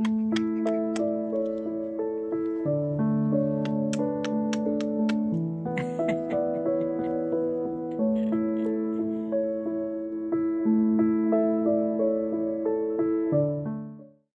Música